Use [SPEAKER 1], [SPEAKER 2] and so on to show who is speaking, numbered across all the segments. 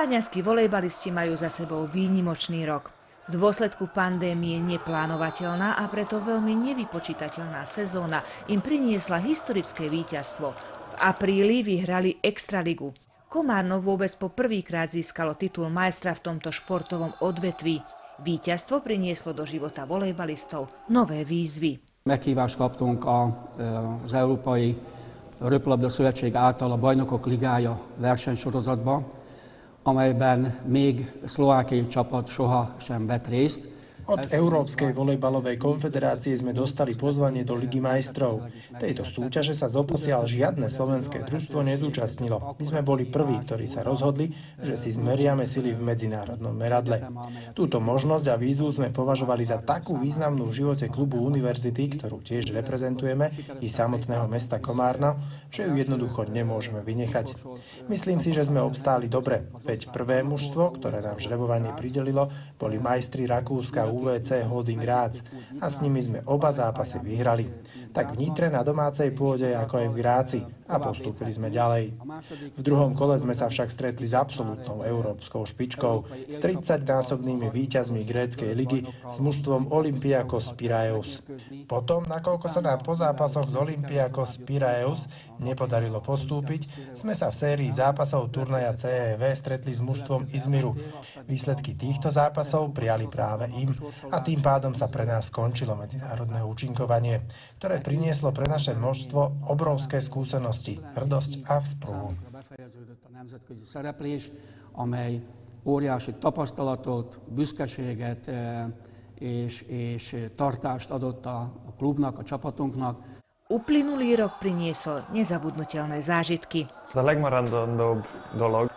[SPEAKER 1] Komárňanskí volejbalisti majú za sebou výnimočný rok. V dôsledku pandémie neplánovateľná a preto veľmi nevypočítateľná sezóna im priniesla historické víťazstvo. V apríli vyhrali Extraligu. Komárno vôbec po prvýkrát získalo titul majstra v tomto szportowym odvetví. Víťazstvo prinieslo do života volejbalistov nové výzvy.
[SPEAKER 2] Meghívást kaptunk az Európai Röplabda Szövetség által a Bajnokok Ligája versenysorozatba, amelyben még szlovákiai csapat soha sem vett részt.
[SPEAKER 3] Od Európskej volejbalovej konfederácie sme dostali pozvanie do Ligy majstrov. Tejto súťaže sa doposiaľ žiadne slovenské družstvo nezúčastnilo. My sme boli prví, ktorí sa rozhodli, že si zmeriame sily v medzinárodnom meradle. Túto možnosť a výzvu sme považovali za takú významnú v živote klubu univerzity, ktorú tiež reprezentujeme, i samotného mesta Komárna, že ju jednoducho nemôžeme vynechať. Myslím si, že sme obstáli dobre, veď prvé mužstvo, ktoré nám žrebovanie pridelilo, boli majstri Rakúska UVC Holding Graz a s nimi sme oba zápasy vyhrali. Tak v Nitre na domácej pôde, ako aj v Gráci a postúpili sme ďalej. V druhom kole sme sa však stretli s absolútnou európskou špičkou, s 30-násobnými víťazmi gréckej ligy s mužstvom Olympiakos Piraeus. Potom, nakoľko sa nám po zápasoch z Olympiakos Piraeus nepodarilo postúpiť, sme sa v sérii zápasov turnaja CEV stretli s mužstvom Izmiru. Výsledky týchto zápasov prijali práve im a tým pádom sa pre nás skončilo medzinárodné účinkovanie, ktoré prinieslo pre naše množstvo obrovské skúsenosti, hrdosť a vzprúhu.
[SPEAKER 2] amely óriási tapasztalatot, büszkeséget és, és tartást adott a klubnak, a csapatunknak.
[SPEAKER 1] Uplynulý rok priniesol nezabudnutelné zážitky.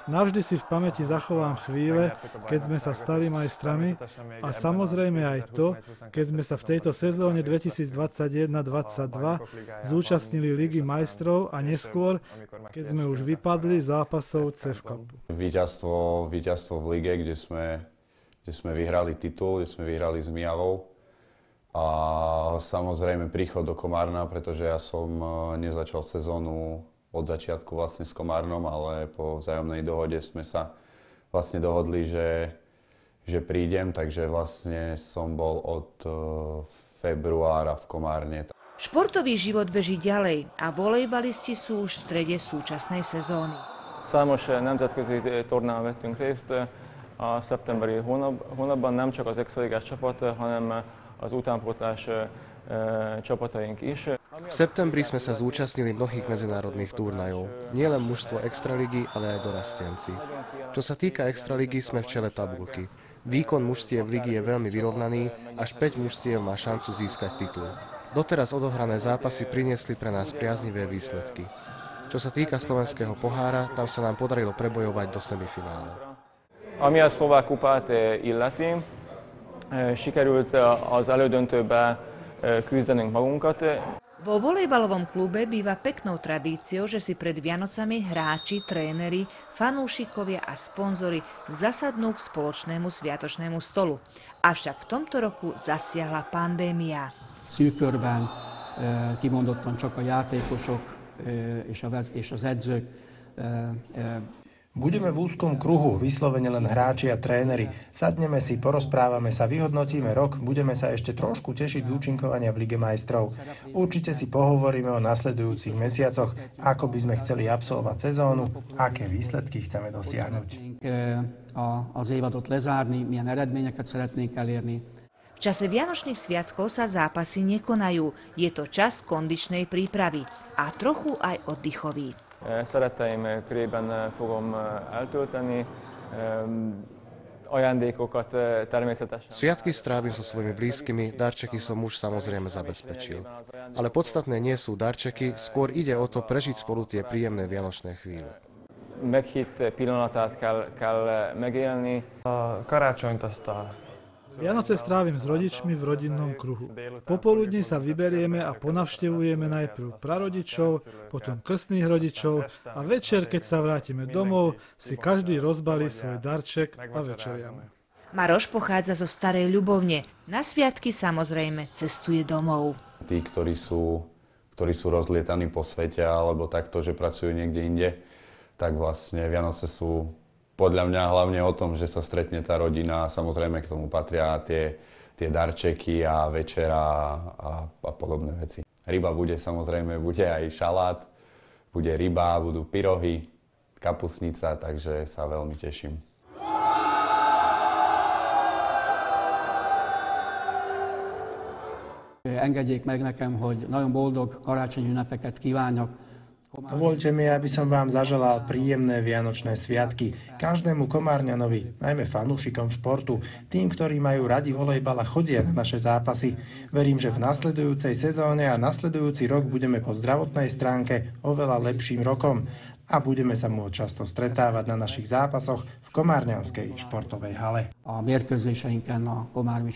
[SPEAKER 4] Navždy si v pamäti zachovám chvíle, keď sme sa stali majstrami a samozrejme aj to, keď sme sa v tejto sezóne 2021-2022 zúčastnili Ligy majstrov a neskôr, keď sme už vypadli zápasov CEF Cupu.
[SPEAKER 5] Víťazstvo, víťazstvo v lige, kde sme, kde sme vyhrali titul, kde sme vyhrali s Mijavou a samozrejme príchod do Komárna, pretože ja som e, nezačal sezónu od začiatku vlastne s Komárnom, ale po vzájomnej dohode sme sa vlastne dohodli, že, že prídem, takže vlastne som bol od e, februára v Komárne.
[SPEAKER 1] Športový život beží ďalej a volejbalisti sú už v strede súčasnej sezóny.
[SPEAKER 6] Számos nemzetközi tornán vettünk részt a szeptemberi hónap, hónapban, nem csak az Exoligás csapat, hanem az utánpótlás čapataink is.
[SPEAKER 7] V septembri sme sa zúčastnili mnohých medzinárodných turnajov. Nielen mužstvo Extraligy, ale aj dorastenci. Čo sa týka Extraligy, sme v čele tabulky. Výkon mužstiev ligy je veľmi vyrovnaný, až 5 mužstiev má šancu získať titul. Doteraz odohrané zápasy priniesli pre nás priaznivé výsledky. Čo sa týka slovenského pohára, tam sa nám podarilo prebojovať do semifinále.
[SPEAKER 6] Ami a szlovák kupát illeti, sikerült az elődöntőbe küzdenünk magunkat.
[SPEAKER 1] Vo volejbalovom klube býva peknou tradíciou, že si pred Vianocami hráči, tréneri, fanúšikovia a sponzori zasadnú k spoločnému sviatočnému stolu. Avšak v tomto roku zasiahla pandémia.
[SPEAKER 2] Szűk körben kimondottan csak a játékosok és az edzők
[SPEAKER 3] Budeme v úzkom kruhu, vyslovene len hráči a tréneri. Sadneme si, porozprávame sa, vyhodnotíme rok, budeme sa ešte trošku tešiť z účinkovania v Lige majstrov. Určite si pohovoríme o nasledujúcich mesiacoch, ako by sme chceli absolvovať sezónu, aké výsledky chceme dosiahnuť.
[SPEAKER 2] Az évadot lezárni, milyen eredményeket szeretnénk elérni.
[SPEAKER 1] V čase Vianočných sviatkov sa zápasy nekonajú. Je to čas kondičnej prípravy a trochu aj oddychový.
[SPEAKER 6] Szeretteim körében fogom eltölteni, ajándékokat természetesen.
[SPEAKER 7] Sviatky strávim so svojimi blízkymi, darčeky som už samozrejme zabezpečil. Ale podstatné nie sú darčeky, skôr ide o to prežiť spolu tie príjemné vianočné chvíle.
[SPEAKER 6] Meghitt pillanatát kell, kell megélni. A karácsonyt azt a
[SPEAKER 4] Vianoce strávim s rodičmi v rodinnom kruhu. Popoludní sa vyberieme a ponavštevujeme najprv prarodičov, potom krstných rodičov a večer, keď sa vrátime domov, si každý rozbalí svoj darček a večeriame.
[SPEAKER 1] Maroš pochádza zo Starej Ľubovne. Na sviatky samozrejme cestuje domov.
[SPEAKER 5] Tí, ktorí sú, ktorí sú rozlietaní po svete alebo takto, že pracujú niekde inde, tak vlastne Vianoce sú podľa mňa hlavne o tom, že sa stretne tá rodina samozrejme k tomu patria tie, tie darčeky a večera a, a podobné veci. Ryba bude samozrejme, bude aj šalát, bude ryba, budú pyrohy, kapusnica, takže sa veľmi teším.
[SPEAKER 2] Engedjék meg nekem, hogy nagyon boldog karácsonyi ünnepeket kívánjak.
[SPEAKER 3] Dovolte mi, aby som vám zaželal príjemné Vianočné sviatky. Každému Komárňanovi, najmä fanúšikom športu, tým, ktorí majú radi volejbal a chodia na naše zápasy. Verím, že v nasledujúcej sezóne a nasledujúci rok budeme po zdravotnej stránke oveľa lepším rokom a budeme sa môcť často stretávať na našich zápasoch v Komárňanskej športovej hale.
[SPEAKER 2] A mérkőzéseinken a Komármi.